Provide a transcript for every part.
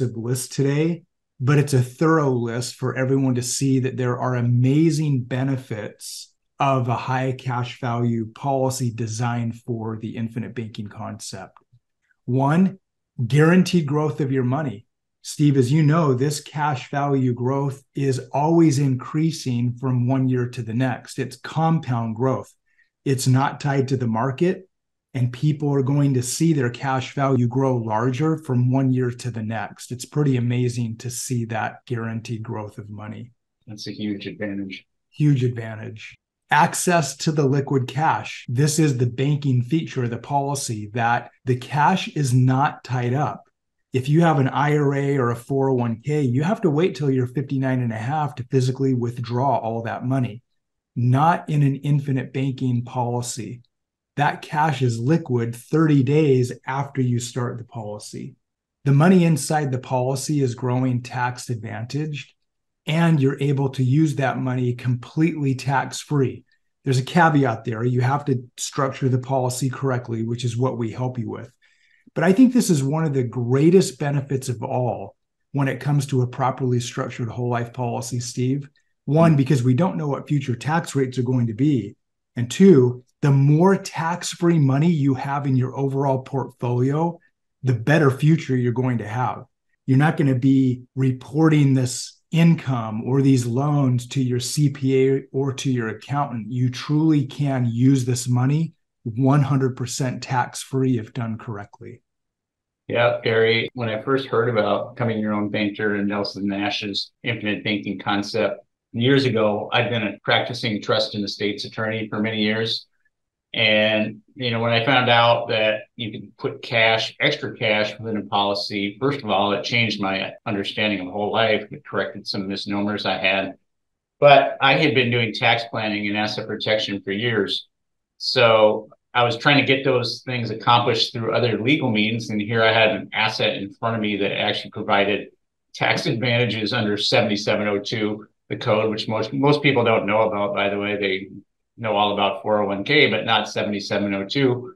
list today, but it's a thorough list for everyone to see that there are amazing benefits of a high cash value policy designed for the infinite banking concept. One, guaranteed growth of your money. Steve, as you know, this cash value growth is always increasing from one year to the next. It's compound growth. It's not tied to the market, and people are going to see their cash value grow larger from one year to the next. It's pretty amazing to see that guaranteed growth of money. That's a huge advantage. Huge advantage. Access to the liquid cash. This is the banking feature of the policy that the cash is not tied up if you have an IRA or a 401k, you have to wait till you're 59 and a half to physically withdraw all that money, not in an infinite banking policy. That cash is liquid 30 days after you start the policy. The money inside the policy is growing tax advantaged, and you're able to use that money completely tax free. There's a caveat there. You have to structure the policy correctly, which is what we help you with. But I think this is one of the greatest benefits of all when it comes to a properly structured whole life policy, Steve. One, mm-hmm. because we don't know what future tax rates are going to be. And two, the more tax free money you have in your overall portfolio, the better future you're going to have. You're not going to be reporting this income or these loans to your CPA or to your accountant. You truly can use this money 100% tax free if done correctly. Yeah, Barry, when I first heard about becoming your own banker and Nelson Nash's infinite banking concept years ago, I'd been a practicing trust and estates attorney for many years. And, you know, when I found out that you could put cash, extra cash within a policy, first of all, it changed my understanding of the whole life. It corrected some misnomers I had. But I had been doing tax planning and asset protection for years. So I was trying to get those things accomplished through other legal means. And here I had an asset in front of me that actually provided tax advantages under 7702, the code, which most, most people don't know about, by the way. They know all about 401k, but not 7702.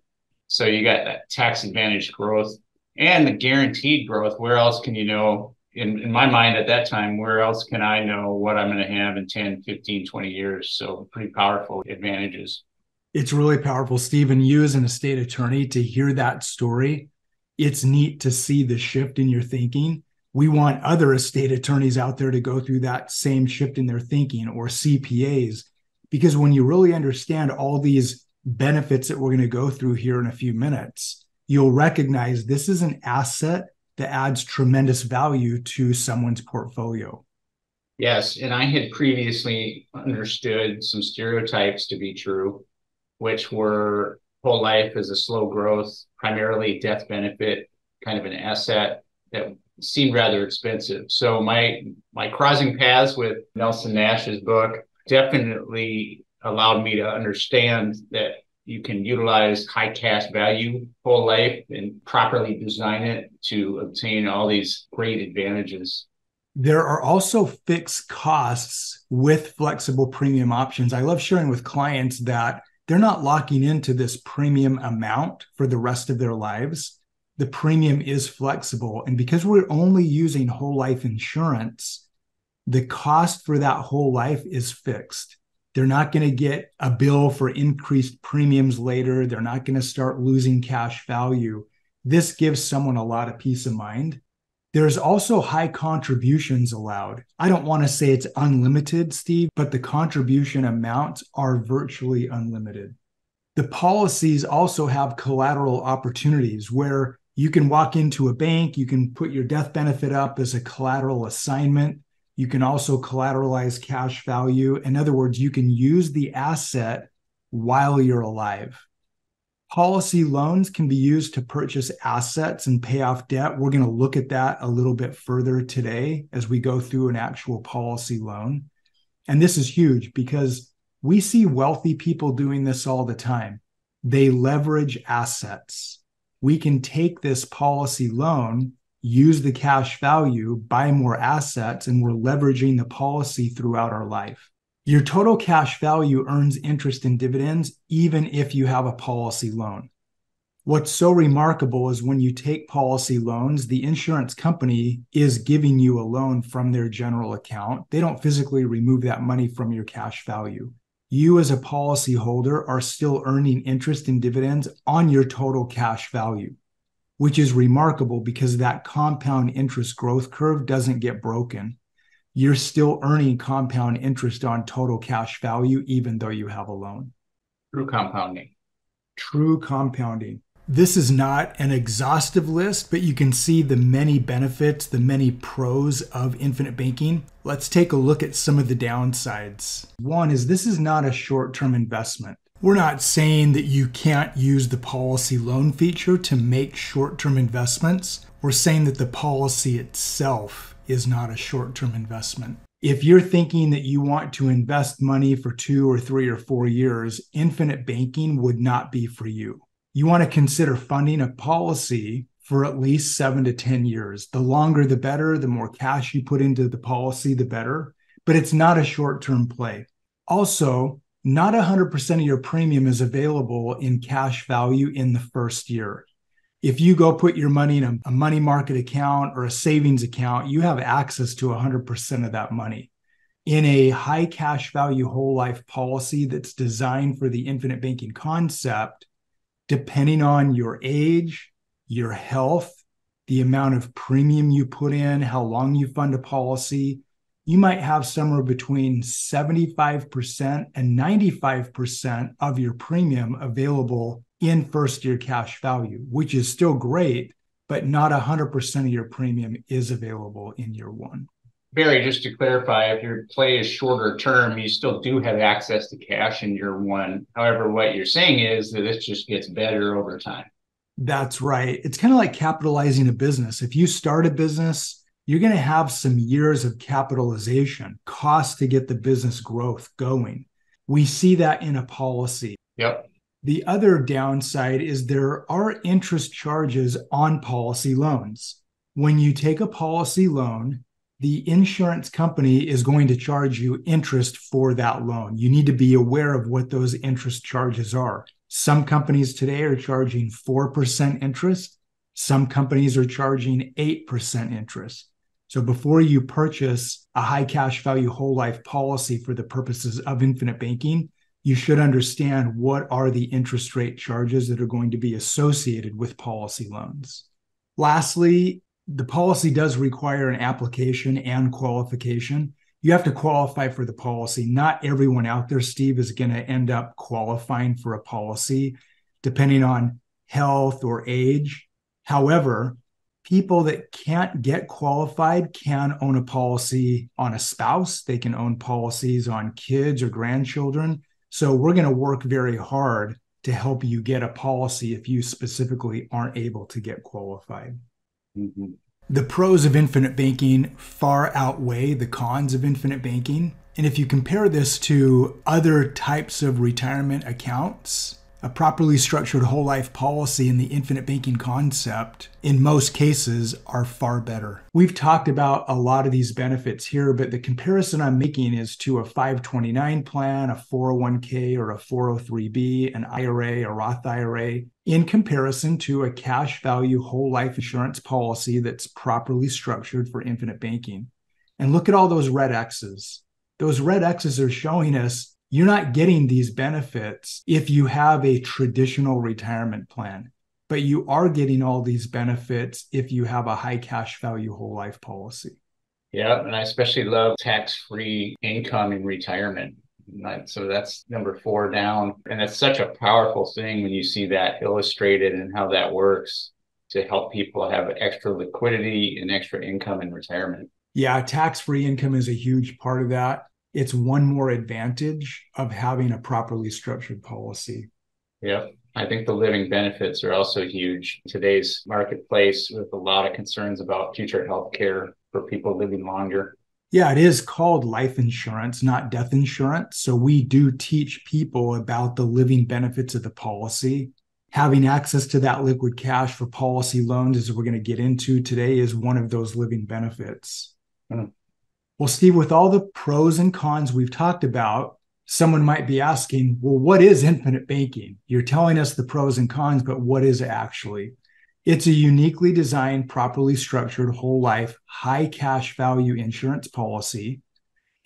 So you got that tax advantage growth and the guaranteed growth. Where else can you know? In, in my mind at that time, where else can I know what I'm going to have in 10, 15, 20 years? So pretty powerful advantages it's really powerful, Stephen. You as an estate attorney to hear that story, it's neat to see the shift in your thinking. We want other estate attorneys out there to go through that same shift in their thinking or CPAs, because when you really understand all these benefits that we're going to go through here in a few minutes, you'll recognize this is an asset that adds tremendous value to someone's portfolio. Yes. And I had previously understood some stereotypes to be true which were whole life as a slow growth, primarily death benefit, kind of an asset that seemed rather expensive. So my my crossing paths with Nelson Nash's book definitely allowed me to understand that you can utilize high cash value whole life and properly design it to obtain all these great advantages. There are also fixed costs with flexible premium options. I love sharing with clients that they're not locking into this premium amount for the rest of their lives. The premium is flexible. And because we're only using whole life insurance, the cost for that whole life is fixed. They're not going to get a bill for increased premiums later. They're not going to start losing cash value. This gives someone a lot of peace of mind there's also high contributions allowed. I don't want to say it's unlimited, Steve, but the contribution amounts are virtually unlimited. The policies also have collateral opportunities where you can walk into a bank, you can put your death benefit up as a collateral assignment. You can also collateralize cash value. In other words, you can use the asset while you're alive. Policy loans can be used to purchase assets and pay off debt. We're going to look at that a little bit further today as we go through an actual policy loan. And this is huge because we see wealthy people doing this all the time. They leverage assets. We can take this policy loan, use the cash value, buy more assets, and we're leveraging the policy throughout our life. Your total cash value earns interest and dividends even if you have a policy loan. What's so remarkable is when you take policy loans, the insurance company is giving you a loan from their general account. They don't physically remove that money from your cash value. You, as a policyholder, are still earning interest and dividends on your total cash value, which is remarkable because that compound interest growth curve doesn't get broken. You're still earning compound interest on total cash value, even though you have a loan. True compounding. True compounding. This is not an exhaustive list, but you can see the many benefits, the many pros of infinite banking. Let's take a look at some of the downsides. One is this is not a short term investment. We're not saying that you can't use the policy loan feature to make short term investments. We're saying that the policy itself is not a short term investment. If you're thinking that you want to invest money for two or three or four years, infinite banking would not be for you you want to consider funding a policy for at least seven to 10 years. The longer, the better. The more cash you put into the policy, the better. But it's not a short term play. Also, not 100% of your premium is available in cash value in the first year. If you go put your money in a, a money market account or a savings account, you have access to 100% of that money. In a high cash value whole life policy that's designed for the infinite banking concept, depending on your age, your health, the amount of premium you put in, how long you fund a policy, you might have somewhere between 75% and 95% of your premium available in first year cash value, which is still great, but not 100% of your premium is available in year one. Barry, just to clarify, if your play is shorter term, you still do have access to cash in year one. However, what you're saying is that it just gets better over time. That's right. It's kind of like capitalizing a business. If you start a business, you're going to have some years of capitalization, cost to get the business growth going. We see that in a policy. Yep. The other downside is there are interest charges on policy loans. When you take a policy loan, the insurance company is going to charge you interest for that loan. You need to be aware of what those interest charges are. Some companies today are charging 4% interest. Some companies are charging 8% interest. So before you purchase a high cash value whole life policy for the purposes of infinite banking, you should understand what are the interest rate charges that are going to be associated with policy loans. Lastly, the policy does require an application and qualification. You have to qualify for the policy. Not everyone out there, Steve, is going to end up qualifying for a policy depending on health or age. However, people that can't get qualified can own a policy on a spouse, they can own policies on kids or grandchildren. So we're going to work very hard to help you get a policy if you specifically aren't able to get qualified. Mm-hmm. The pros of infinite banking far outweigh the cons of infinite banking. And if you compare this to other types of retirement accounts, a properly structured whole life policy and the infinite banking concept, in most cases, are far better. We've talked about a lot of these benefits here, but the comparison I'm making is to a 529 plan, a 401k, or a 403b, an IRA, a Roth IRA, in comparison to a cash value whole life insurance policy that's properly structured for infinite banking. And look at all those red X's. Those red X's are showing us you're not getting these benefits if you have a traditional retirement plan, but you are getting all these benefits if you have a high cash value whole life policy. Yeah, and I especially love tax free income in retirement. So that's number four down. And it's such a powerful thing when you see that illustrated and how that works to help people have extra liquidity and extra income in retirement. Yeah, tax free income is a huge part of that it's one more advantage of having a properly structured policy. Yep. I think the living benefits are also huge. Today's marketplace with a lot of concerns about future health care for people living longer. Yeah, it is called life insurance, not death insurance. So we do teach people about the living benefits of the policy. Having access to that liquid cash for policy loans, as we're going to get into today, is one of those living benefits. Mm. Well, Steve, with all the pros and cons we've talked about, someone might be asking, well, what is infinite banking? You're telling us the pros and cons, but what is it actually? It's a uniquely designed, properly structured whole life, high cash value insurance policy.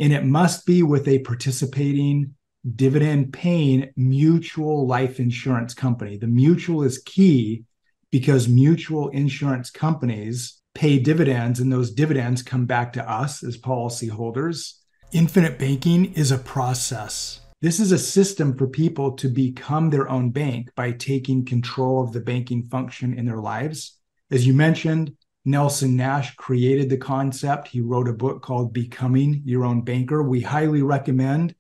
And it must be with a participating, dividend paying mutual life insurance company. The mutual is key because mutual insurance companies pay dividends, and those dividends come back to us as policyholders. Infinite banking is a process. This is a system for people to become their own bank by taking control of the banking function in their lives. As you mentioned, Nelson Nash created the concept. He wrote a book called Becoming Your Own Banker. We highly recommend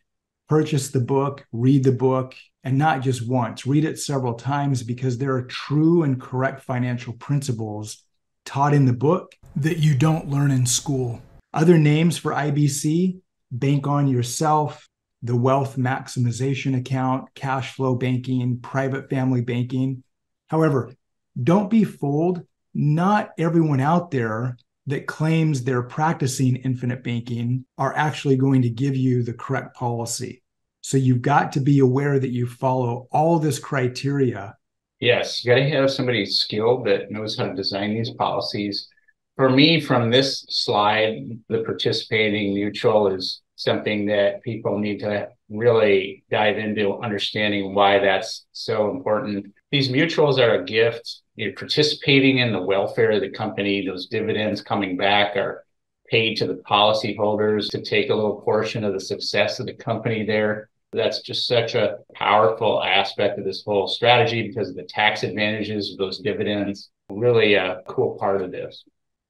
purchase the book, read the book, and not just once, read it several times because there are true and correct financial principles taught in the book that you don't learn in school. Other names for IBC bank on yourself, the wealth maximization account, cash flow banking, private family banking. However, don't be fooled. Not everyone out there that claims they're practicing infinite banking are actually going to give you the correct policy. So you've got to be aware that you follow all this criteria. Yes, you got to have somebody skilled that knows how to design these policies. For me, from this slide, the participating mutual is something that people need to really dive into understanding why that's so important. These mutuals are a gift. You're participating in the welfare of the company. Those dividends coming back are paid to the policyholders to take a little portion of the success of the company there. That's just such a powerful aspect of this whole strategy because of the tax advantages of those dividends. Really a cool part of this.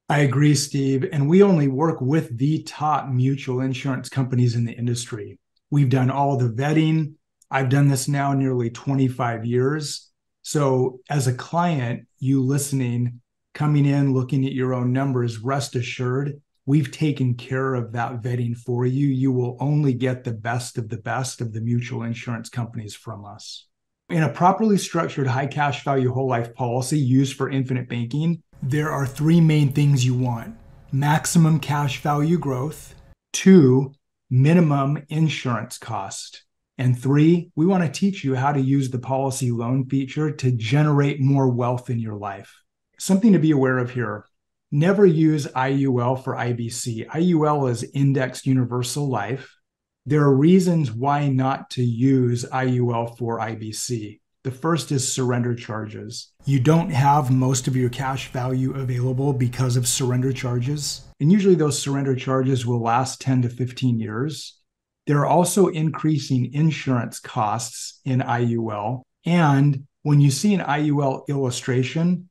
I agree, Steve. And we only work with the top mutual insurance companies in the industry. We've done all the vetting. I've done this now nearly 25 years. So, as a client, you listening, coming in, looking at your own numbers, rest assured, we've taken care of that vetting for you. You will only get the best of the best of the mutual insurance companies from us. In a properly structured high cash value whole life policy used for infinite banking, there are three main things you want maximum cash value growth, two, minimum insurance cost. And three, we want to teach you how to use the policy loan feature to generate more wealth in your life. Something to be aware of here never use IUL for IBC. IUL is indexed universal life. There are reasons why not to use IUL for IBC. The first is surrender charges. You don't have most of your cash value available because of surrender charges. And usually those surrender charges will last 10 to 15 years. There are also increasing insurance costs in IUL. And when you see an IUL illustration,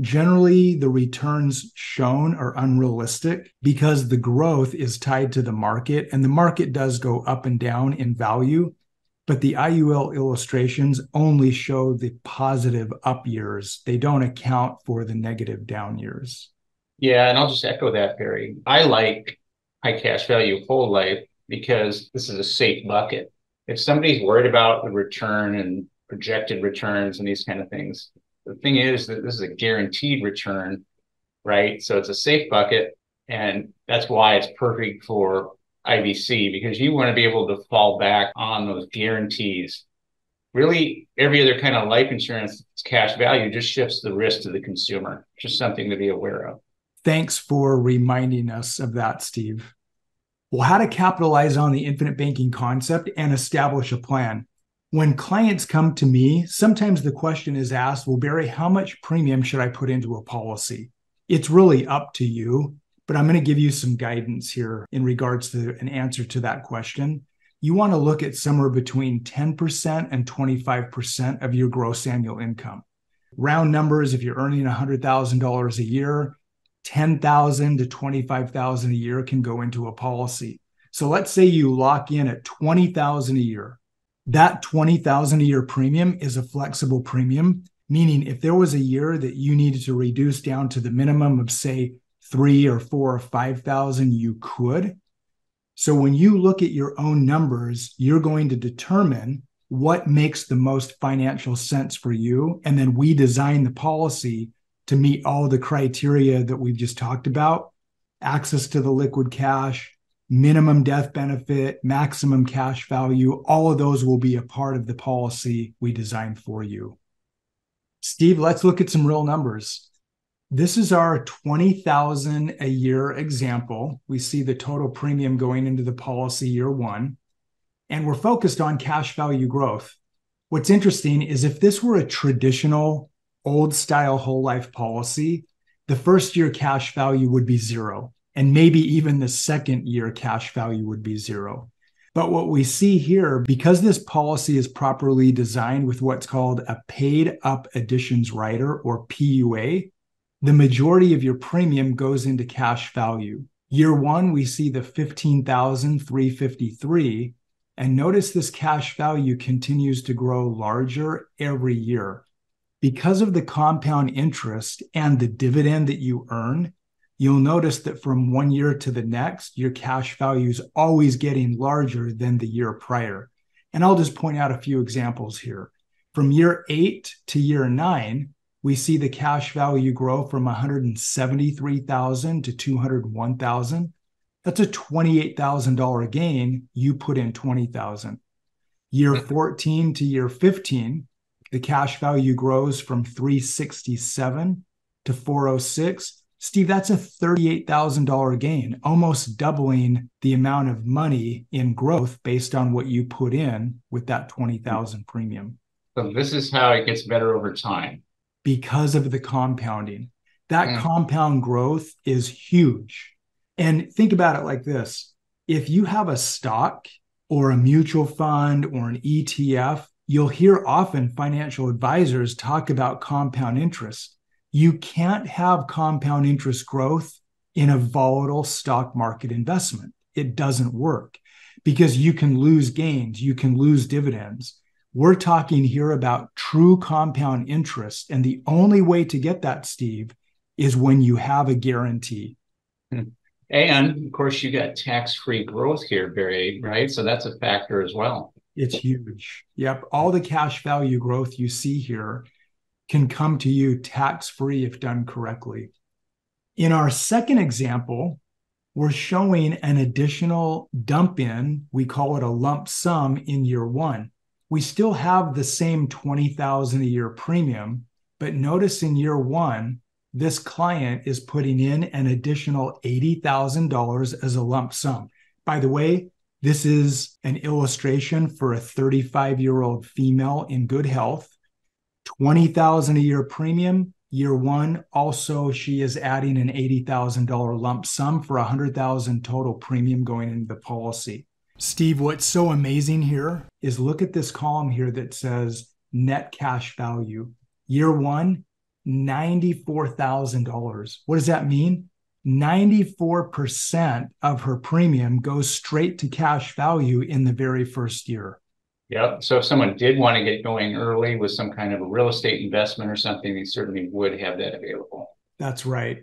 generally the returns shown are unrealistic because the growth is tied to the market and the market does go up and down in value but the IUL illustrations only show the positive up years. They don't account for the negative down years. Yeah, and I'll just echo that, Barry. I like high cash value whole life because this is a safe bucket. If somebody's worried about the return and projected returns and these kind of things, the thing is that this is a guaranteed return, right? So it's a safe bucket. And that's why it's perfect for IBC because you want to be able to fall back on those guarantees. Really, every other kind of life insurance cash value just shifts the risk to the consumer. Just something to be aware of. Thanks for reminding us of that, Steve. Well, how to capitalize on the infinite banking concept and establish a plan. When clients come to me, sometimes the question is asked, Well, Barry, how much premium should I put into a policy? It's really up to you but I'm going to give you some guidance here in regards to an answer to that question. You want to look at somewhere between 10% and 25% of your gross annual income. Round numbers, if you're earning $100,000 a year, 10,000 to 25,000 a year can go into a policy. So let's say you lock in at 20,000 a year. That 20,000 a year premium is a flexible premium, meaning if there was a year that you needed to reduce down to the minimum of say three or four or 5,000, you could. So when you look at your own numbers, you're going to determine what makes the most financial sense for you. And then we design the policy to meet all the criteria that we've just talked about access to the liquid cash, minimum death benefit, maximum cash value, all of those will be a part of the policy we designed for you. Steve, let's look at some real numbers. This is our 20,000 a year example. We see the total premium going into the policy year 1 and we're focused on cash value growth. What's interesting is if this were a traditional old style whole life policy, the first year cash value would be zero and maybe even the second year cash value would be zero. But what we see here, because this policy is properly designed with what's called a paid up additions rider or PUA, the majority of your premium goes into cash value. Year one, we see the 15,353. And notice this cash value continues to grow larger every year. Because of the compound interest and the dividend that you earn, you'll notice that from one year to the next, your cash value is always getting larger than the year prior. And I'll just point out a few examples here. From year eight to year nine, we see the cash value grow from 173,000 to 201,000. That's a $28,000 gain. You put in 20,000. Year mm-hmm. 14 to year 15, the cash value grows from 367 to 406 Steve, that's a $38,000 gain, almost doubling the amount of money in growth based on what you put in with that 20,000 premium. So this is how it gets better over time. Because of the compounding. That mm. compound growth is huge. And think about it like this. If you have a stock or a mutual fund or an ETF, you'll hear often financial advisors talk about compound interest you can't have compound interest growth in a volatile stock market investment. It doesn't work because you can lose gains, you can lose dividends. We're talking here about true compound interest. And the only way to get that, Steve, is when you have a guarantee. Hmm. And of course, you got tax free growth here, Barry, right? So that's a factor as well. It's huge. Yep. All the cash value growth you see here can come to you tax free if done correctly. In our second example, we're showing an additional dump in. We call it a lump sum in year one. We still have the same 20,000 a year premium, but notice in year one, this client is putting in an additional $80,000 as a lump sum. By the way, this is an illustration for a 35 year old female in good health 20,000 a year premium. Year one, also she is adding an $80,000 lump sum for 100,000 total premium going into the policy. Steve, what's so amazing here is look at this column here that says net cash value. Year one, $94,000. What does that mean? 94% of her premium goes straight to cash value in the very first year. Yep. So if someone did want to get going early with some kind of a real estate investment or something, they certainly would have that available. That's right.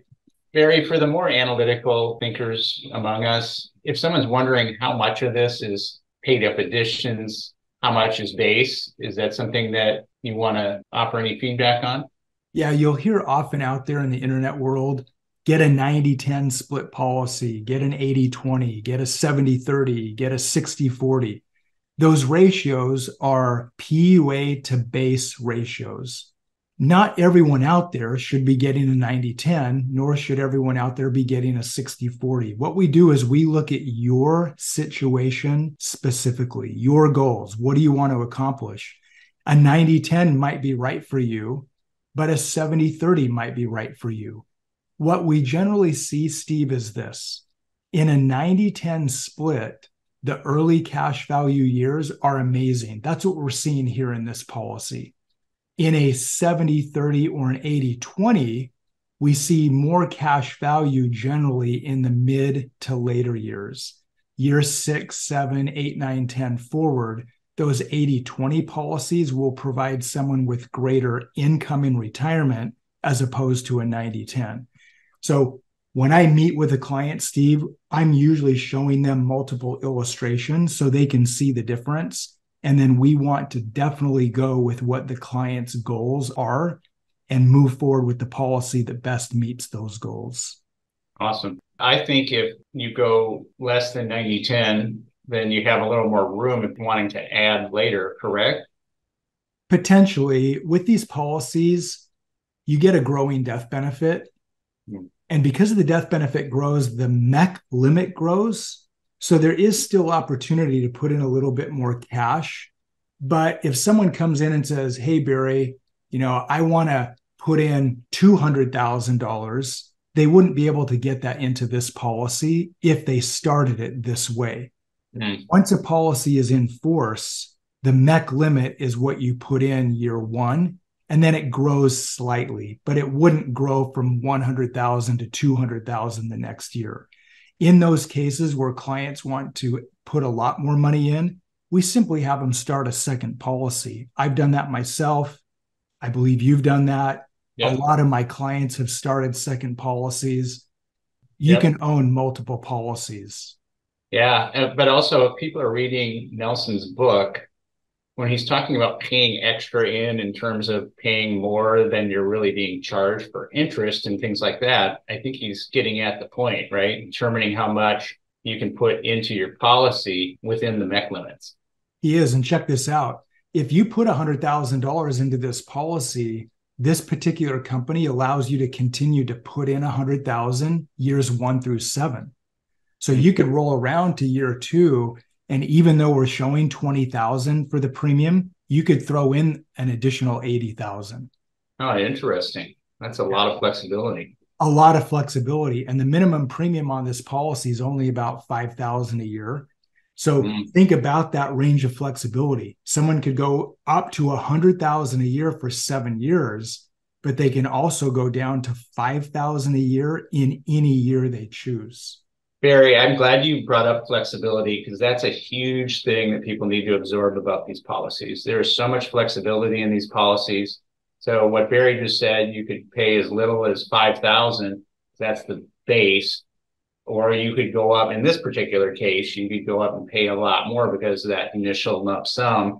Barry, for the more analytical thinkers among us, if someone's wondering how much of this is paid up additions, how much is base, is that something that you want to offer any feedback on? Yeah, you'll hear often out there in the internet world get a 90 10 split policy, get an 80 20, get a 70 30, get a 60 40 those ratios are PUA to base ratios. Not everyone out there should be getting a 90 10, nor should everyone out there be getting a 60 40. What we do is we look at your situation specifically, your goals. What do you want to accomplish? A 90 10 might be right for you, but a 70 30 might be right for you. What we generally see, Steve, is this in a 90 10 split, the early cash value years are amazing. That's what we're seeing here in this policy. In a 70 30 or an 80 20, we see more cash value generally in the mid to later years. Year six, seven, eight, nine, 10 forward, those 80 20 policies will provide someone with greater income in retirement as opposed to a 90 10. So when I meet with a client, Steve, I'm usually showing them multiple illustrations so they can see the difference. And then we want to definitely go with what the client's goals are and move forward with the policy that best meets those goals. Awesome. I think if you go less than 90 10, then you have a little more room if wanting to add later, correct? Potentially, with these policies, you get a growing death benefit. And because of the death benefit grows, the MEC limit grows. So there is still opportunity to put in a little bit more cash. But if someone comes in and says, Hey, Barry, you know, I want to put in $200,000, they wouldn't be able to get that into this policy if they started it this way. Mm. Once a policy is in force, the MEC limit is what you put in year one, and then it grows slightly, but it wouldn't grow from 100,000 to 200,000 the next year. In those cases where clients want to put a lot more money in, we simply have them start a second policy. I've done that myself. I believe you've done that. Yep. A lot of my clients have started second policies. You yep. can own multiple policies. Yeah, but also if people are reading Nelson's book, when he's talking about paying extra in in terms of paying more than you're really being charged for interest and things like that, I think he's getting at the point, right? Determining how much you can put into your policy within the MEC limits. He is. And check this out. If you put $100,000 into this policy, this particular company allows you to continue to put in 100,000 years 1 through 7. So you could roll around to year 2 and even though we're showing 20,000 for the premium, you could throw in an additional 80,000. Oh, interesting. That's a lot of flexibility. A lot of flexibility. And the minimum premium on this policy is only about 5,000 a year. So mm. think about that range of flexibility. Someone could go up to 100,000 a year for 7 years, but they can also go down to 5,000 a year in any year they choose. Barry, I'm glad you brought up flexibility because that's a huge thing that people need to absorb about these policies. There is so much flexibility in these policies. So what Barry just said, you could pay as little as 5,000. That's the base. Or you could go up in this particular case, you could go up and pay a lot more because of that initial lump sum.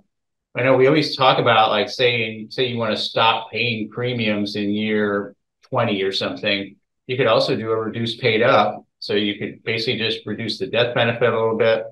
I know we always talk about like saying, say you want to stop paying premiums in year 20 or something. You could also do a reduced paid up so you could basically just reduce the death benefit a little bit,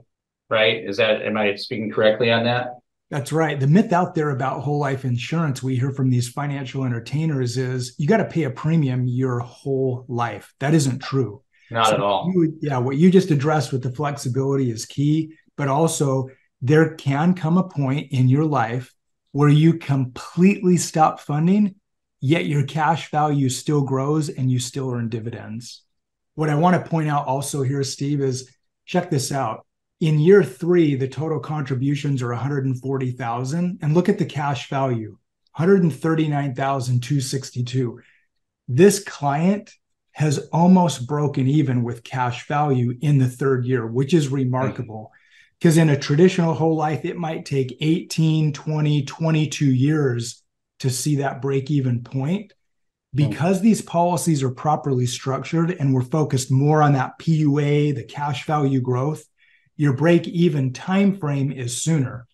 right? Is that, am I speaking correctly on that? That's right. The myth out there about whole life insurance we hear from these financial entertainers is you got to pay a premium your whole life. That isn't true. Not so at all. You, yeah, what you just addressed with the flexibility is key, but also there can come a point in your life where you completely stop funding, yet your cash value still grows and you still earn dividends. What I want to point out also here, Steve, is check this out. In year three, the total contributions are 140,000, and look at the cash value, 139,262. This client has almost broken even with cash value in the third year, which is remarkable. Mm-hmm. Because in a traditional whole life, it might take 18, 20, 22 years to see that break even point. Because these policies are properly structured and we're focused more on that PUA, the cash value growth, your break even time frame is sooner.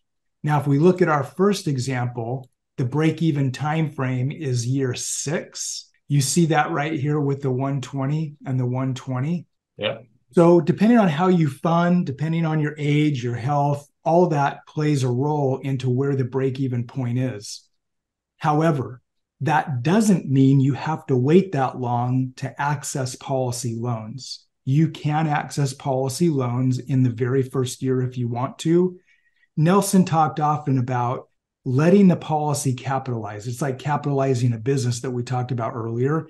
Now, if we look at our first example, the break even time frame is year six. You see that right here with the 120 and the 120. Yeah. So, depending on how you fund, depending on your age, your health, all that plays a role into where the break even point is. However, that doesn't mean you have to wait that long to access policy loans. You can access policy loans in the very first year if you want to. Nelson talked often about letting the policy capitalize. It's like capitalizing a business that we talked about earlier.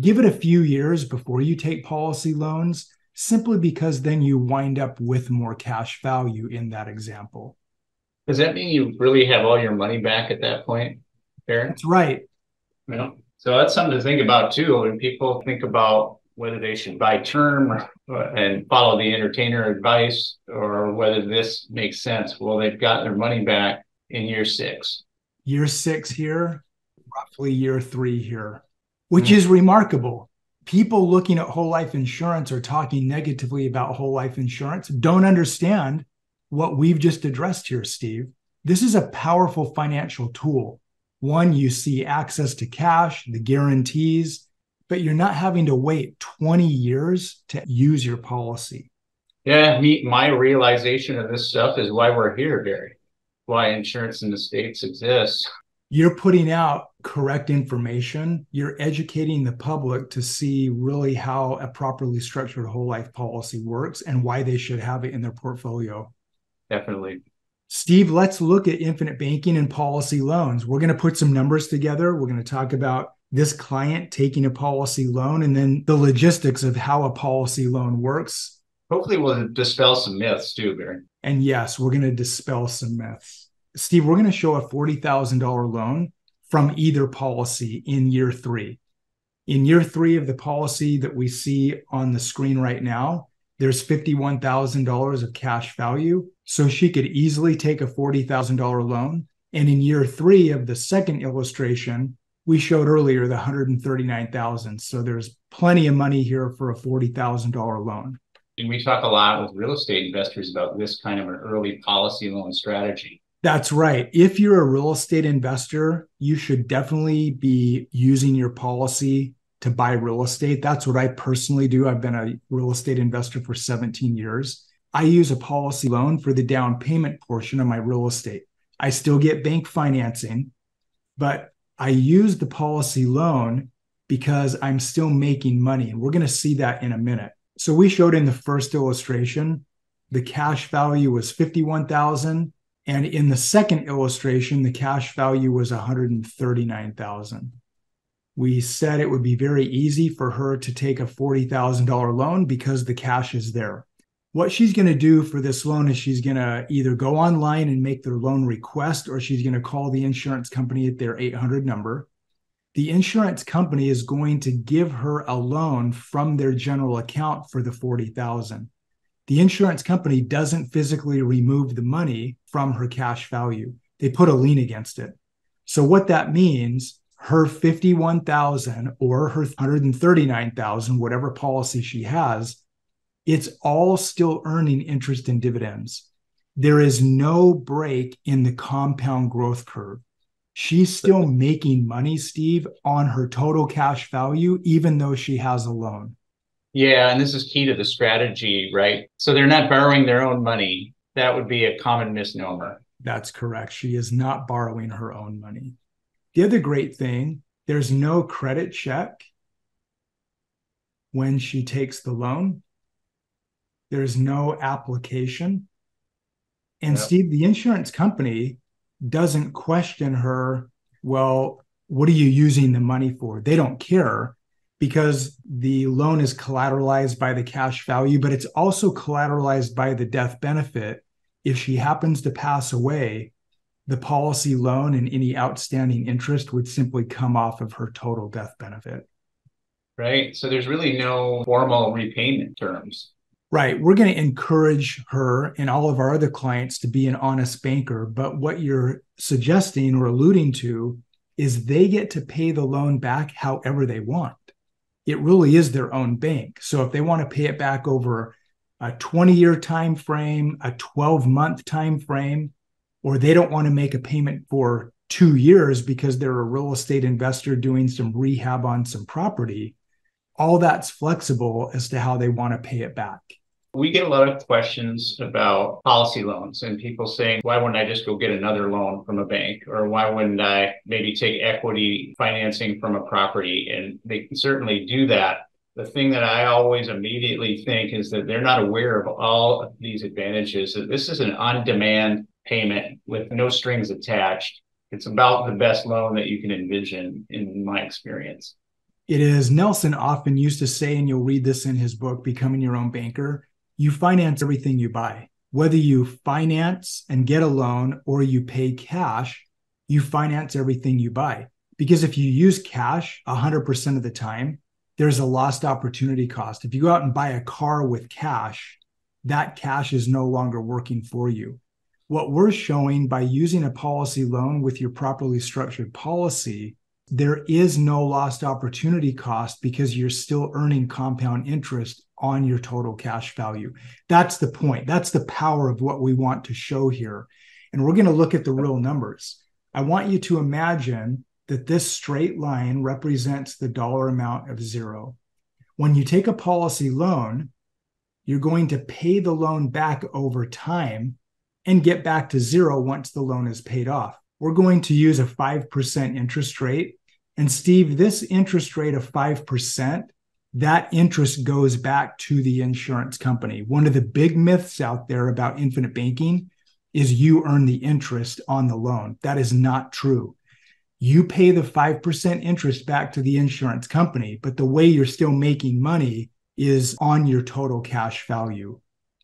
Give it a few years before you take policy loans, simply because then you wind up with more cash value in that example. Does that mean you really have all your money back at that point, Aaron? That's right. Yeah. So that's something to think about too. When people think about whether they should buy term and follow the entertainer advice or whether this makes sense. Well, they've got their money back in year six. Year six here, roughly year three here, which mm-hmm. is remarkable. People looking at whole life insurance or talking negatively about whole life insurance don't understand what we've just addressed here, Steve. This is a powerful financial tool one, you see access to cash, the guarantees, but you're not having to wait 20 years to use your policy. Yeah, me, my realization of this stuff is why we're here, Barry. Why Insurance and Estates exists. You're putting out correct information. You're educating the public to see really how a properly structured whole life policy works and why they should have it in their portfolio. Definitely. Steve, let's look at infinite banking and policy loans. We're going to put some numbers together. We're going to talk about this client taking a policy loan and then the logistics of how a policy loan works. Hopefully, we'll dispel some myths too, Barry. And yes, we're going to dispel some myths. Steve, we're going to show a $40,000 loan from either policy in year three. In year three of the policy that we see on the screen right now, there's $51,000 of cash value. So she could easily take a $40,000 loan. And in year three of the second illustration, we showed earlier the 139,000. So there's plenty of money here for a $40,000 loan. And we talk a lot with real estate investors about this kind of an early policy loan strategy. That's right. If you're a real estate investor, you should definitely be using your policy to buy real estate. That's what I personally do. I've been a real estate investor for 17 years. I use a policy loan for the down payment portion of my real estate. I still get bank financing, but I use the policy loan because I'm still making money. And we're going to see that in a minute. So we showed in the first illustration, the cash value was 51,000 and in the second illustration the cash value was 139,000. We said it would be very easy for her to take a $40,000 loan because the cash is there. What she's going to do for this loan is she's going to either go online and make their loan request or she's going to call the insurance company at their 800 number the insurance company is going to give her a loan from their general account for the 40,000. The insurance company doesn't physically remove the money from her cash value. They put a lien against it. So what that means, her 51,000 or her 139,000 whatever policy she has, it's all still earning interest and dividends. There is no break in the compound growth curve she's still making money, Steve, on her total cash value, even though she has a loan. Yeah, and this is key to the strategy, right? So they're not borrowing their own money. That would be a common misnomer. That's correct. She is not borrowing her own money. The other great thing, there's no credit check when she takes the loan. There's no application. And yep. Steve, the insurance company doesn't question her, well, what are you using the money for? They don't care because the loan is collateralized by the cash value, but it's also collateralized by the death benefit. If she happens to pass away, the policy loan and any outstanding interest would simply come off of her total death benefit. Right. So there's really no formal repayment terms. Right. We're going to encourage her and all of our other clients to be an honest banker. But what you're suggesting or alluding to is they get to pay the loan back however they want. It really is their own bank. So if they want to pay it back over a 20 year time frame, a 12 month time frame, or they don't want to make a payment for two years because they're a real estate investor doing some rehab on some property, all that's flexible as to how they want to pay it back. We get a lot of questions about policy loans and people saying, why wouldn't I just go get another loan from a bank? Or why wouldn't I maybe take equity financing from a property? And they can certainly do that. The thing that I always immediately think is that they're not aware of all of these advantages, that this is an on demand payment with no strings attached. It's about the best loan that you can envision, in my experience. It is. Nelson often used to say, and you'll read this in his book, Becoming Your Own Banker you finance everything you buy. Whether you finance and get a loan or you pay cash, you finance everything you buy. Because if you use cash 100% of the time, there's a lost opportunity cost. If you go out and buy a car with cash, that cash is no longer working for you. What we're showing by using a policy loan with your properly structured policy, there is no lost opportunity cost because you're still earning compound interest on your total cash value. That's the point. That's the power of what we want to show here. And we're going to look at the real numbers. I want you to imagine that this straight line represents the dollar amount of zero. When you take a policy loan, you're going to pay the loan back over time and get back to zero once the loan is paid off. We're going to use a 5% interest rate. And Steve, this interest rate of 5%, that interest goes back to the insurance company. One of the big myths out there about infinite banking is you earn the interest on the loan. That is not true. You pay the 5% interest back to the insurance company, but the way you're still making money is on your total cash value.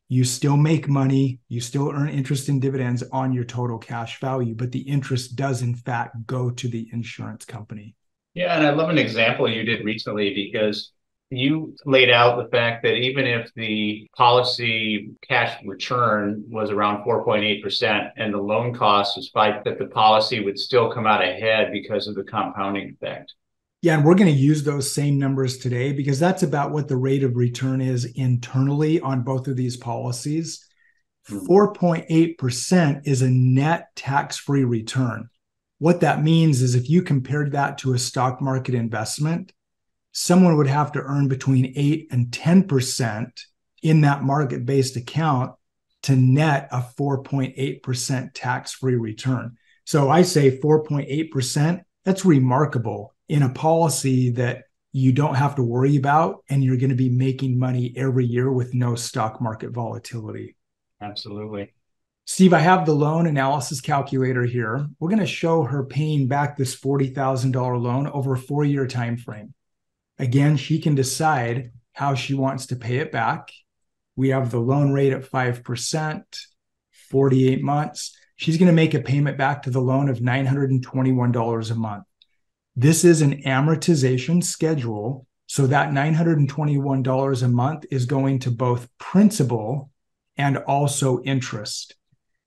You still make money, you still earn interest and dividends on your total cash value, but the interest does, in fact, go to the insurance company. Yeah, and I love an example you did recently because you laid out the fact that even if the policy cash return was around 4.8% and the loan cost was 5 that the policy would still come out ahead because of the compounding effect. Yeah, and we're going to use those same numbers today because that's about what the rate of return is internally on both of these policies. 4.8% hmm. is a net tax free return. What that means is if you compared that to a stock market investment, someone would have to earn between 8 and 10% in that market based account to net a 4.8% tax free return. So I say 4.8%, that's remarkable in a policy that you don't have to worry about and you're going to be making money every year with no stock market volatility. Absolutely. Steve, I have the loan analysis calculator here. We're going to show her paying back this $40,000 loan over a 4-year time frame. Again, she can decide how she wants to pay it back. We have the loan rate at 5%, 48 months. She's going to make a payment back to the loan of $921 a month. This is an amortization schedule. So that $921 a month is going to both principal and also interest.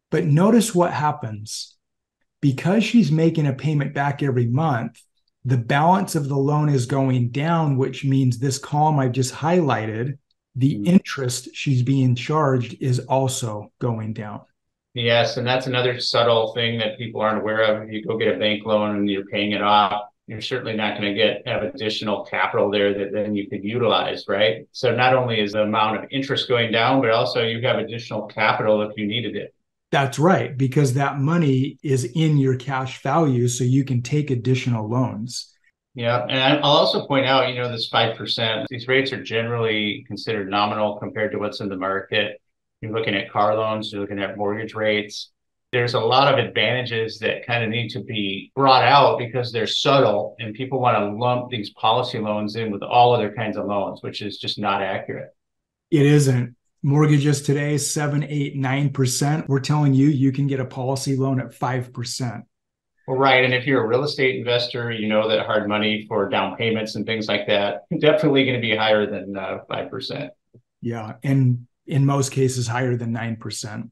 But notice what happens. Because she's making a payment back every month, the balance of the loan is going down, which means this column I've just highlighted, the mm-hmm. interest she's being charged is also going down. Yes, and that's another subtle thing that people aren't aware of. If you go get a bank loan and you're paying it off, you're certainly not going to get have additional capital there that then you could utilize, right? So not only is the amount of interest going down, but also you have additional capital if you needed it. That's right, because that money is in your cash value, so you can take additional loans. Yeah, and I'll also point out, you know, this five percent. These rates are generally considered nominal compared to what's in the market. You're looking at car loans, you're looking at mortgage rates. There's a lot of advantages that kind of need to be brought out because they're subtle, and people want to lump these policy loans in with all other kinds of loans, which is just not accurate. It isn't. Mortgages today seven eight nine percent. We're telling you you can get a policy loan at five percent. Well right and if you're a real estate investor you know that hard money for down payments and things like that definitely going to be higher than uh, five uh, percent. Yeah and in most cases higher than nine percent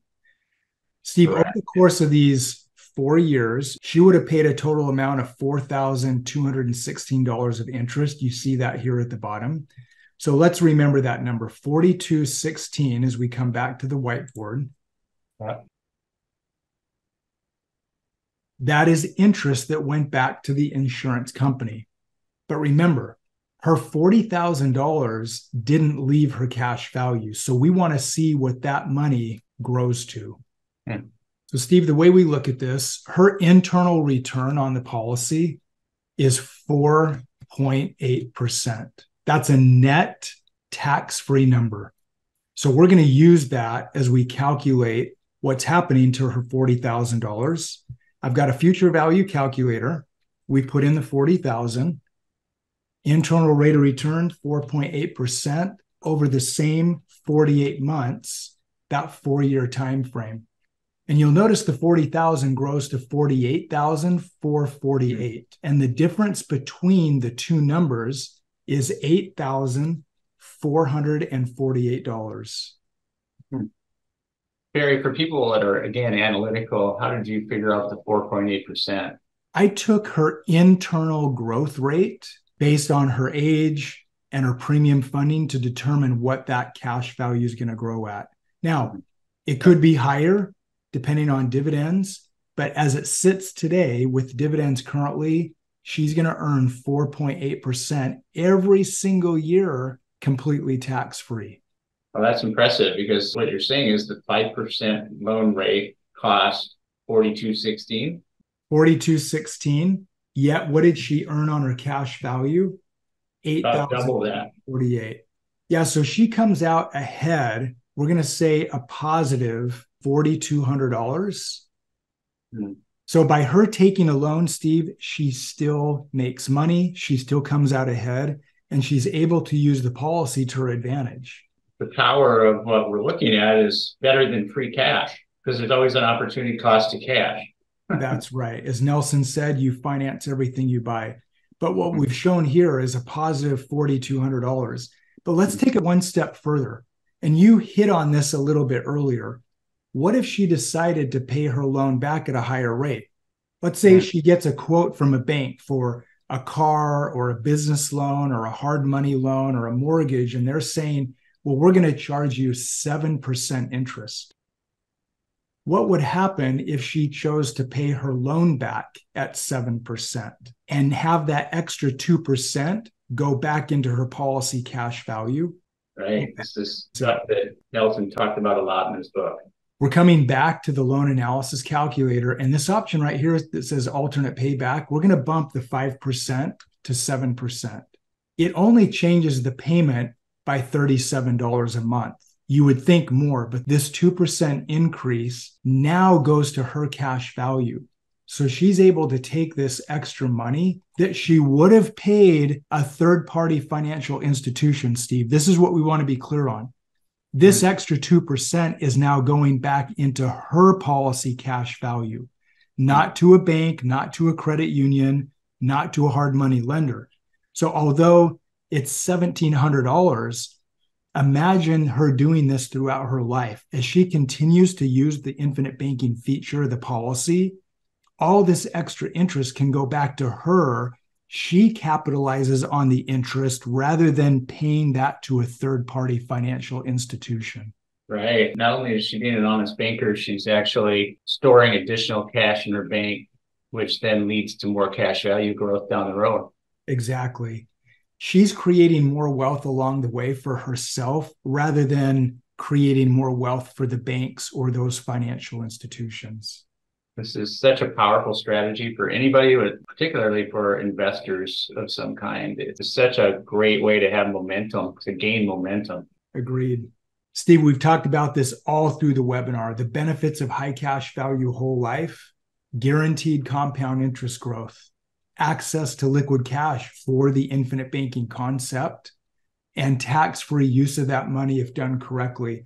steve Correct. over the course of these four years she would have paid a total amount of $4216 of interest you see that here at the bottom so let's remember that number 4216 as we come back to the whiteboard. Yeah. That is interest that went back to the insurance company. But remember, her $40,000 didn't leave her cash value. So we want to see what that money grows to. Hmm. So, Steve, the way we look at this, her internal return on the policy is 4.8%. That's a net tax free number. So we're going to use that as we calculate what's happening to her $40,000. I've got a future value calculator. We put in the 40,000. Internal rate of return 4.8% over the same 48 months, that 4-year time frame. And you'll notice the 40,000 grows to 48,448. And the difference between the two numbers is eight thousand four hundred and forty-eight dollars. Hmm. Barry, for people that are again analytical, how did you figure out the four point eight percent? I took her internal growth rate based on her age and her premium funding to determine what that cash value is going to grow at. Now, it could be higher depending on dividends, but as it sits today with dividends currently she's going to earn 4.8% every single year completely tax free. Well, that's impressive because what you're saying is the 5% loan rate cost 4216. 4216. Yet what did she earn on her cash value? 8,048. Yeah, so she comes out ahead. We're going to say a positive $4,200. Hmm. So by her taking a loan, Steve, she still makes money. She still comes out ahead and she's able to use the policy to her advantage. The power of what we're looking at is better than free cash because there's always an opportunity cost to cash. That's right. As Nelson said, you finance everything you buy. But what we've shown here is a positive $4,200. But let's take it one step further. And you hit on this a little bit earlier. What if she decided to pay her loan back at a higher rate? Let's say she gets a quote from a bank for a car or a business loan or a hard money loan or a mortgage, and they're saying, well, we're going to charge you 7% interest. What would happen if she chose to pay her loan back at 7% and have that extra 2% go back into her policy cash value? Right. This is stuff that Nelson talked about a lot in his book. We're coming back to the loan analysis calculator. And this option right here that says alternate payback, we're going to bump the 5% to 7%. It only changes the payment by $37 a month. You would think more, but this 2% increase now goes to her cash value. So she's able to take this extra money that she would have paid a third party financial institution, Steve. This is what we want to be clear on. This extra 2% is now going back into her policy cash value, not to a bank, not to a credit union, not to a hard money lender. So, although it's $1,700, imagine her doing this throughout her life as she continues to use the infinite banking feature, of the policy. All this extra interest can go back to her she capitalizes on the interest rather than paying that to a third party financial institution. Right. Not only is she being an honest banker, she's actually storing additional cash in her bank, which then leads to more cash value growth down the road. Exactly. She's creating more wealth along the way for herself rather than creating more wealth for the banks or those financial institutions. This is such a powerful strategy for anybody, but particularly for investors of some kind. It's such a great way to have momentum, to gain momentum. Agreed. Steve, we've talked about this all through the webinar the benefits of high cash value whole life, guaranteed compound interest growth, access to liquid cash for the infinite banking concept, and tax free use of that money if done correctly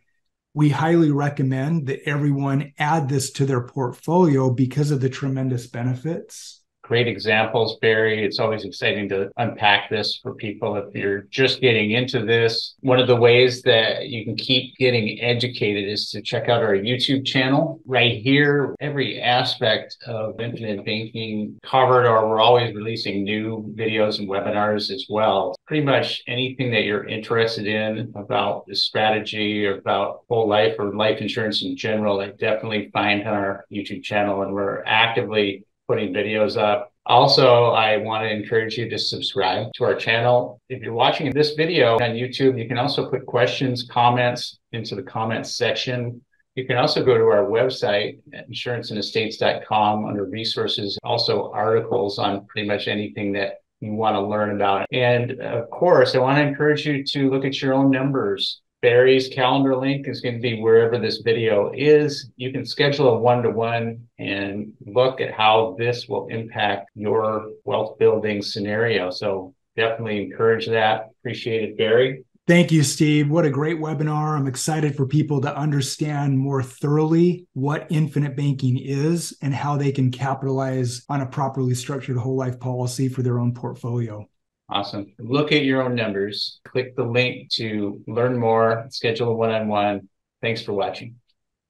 we highly recommend that everyone add this to their portfolio because of the tremendous benefits great examples, Barry. It's always exciting to unpack this for people if you're just getting into this. One of the ways that you can keep getting educated is to check out our YouTube channel. Right here, every aspect of infinite banking covered, or we're always releasing new videos and webinars as well. Pretty much anything that you're interested in about the strategy or about whole life or life insurance in general, I definitely find on our YouTube channel. And we're actively putting videos up. Also, I want to encourage you to subscribe to our channel. If you're watching this video on YouTube, you can also put questions, comments into the comments section. You can also go to our website at insuranceandestates.com under resources, also articles on pretty much anything that you want to learn about. And of course, I want to encourage you to look at your own numbers. Barry's calendar link is going to be wherever this video is. You can schedule a one to one and look at how this will impact your wealth building scenario. So definitely encourage that. Appreciate it, Barry. Thank you, Steve. What a great webinar. I'm excited for people to understand more thoroughly what infinite banking is and how they can capitalize on a properly structured whole life policy for their own portfolio. Awesome. Look at your own numbers. Click the link to learn more, schedule a one on one. Thanks for watching.